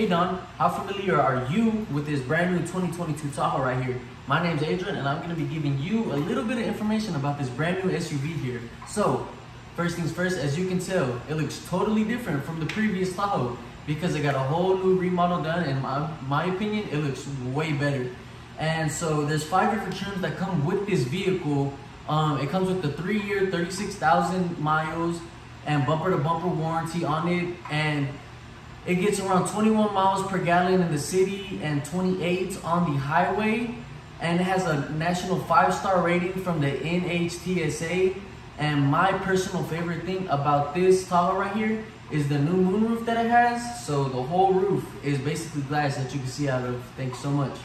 Hey Don, how familiar are you with this brand new 2022 Tahoe right here? My name's Adrian and I'm gonna be giving you a little bit of information about this brand new SUV here. So, first things first, as you can tell, it looks totally different from the previous Tahoe because it got a whole new remodel done and my, my opinion, it looks way better. And so there's five different trims that come with this vehicle. Um, it comes with the three year, 36,000 miles and bumper to bumper warranty on it. And it gets around 21 miles per gallon in the city and 28 on the highway. And it has a national five star rating from the NHTSA. And my personal favorite thing about this Tahoe right here is the new moonroof that it has. So the whole roof is basically glass that you can see out of. Thanks so much.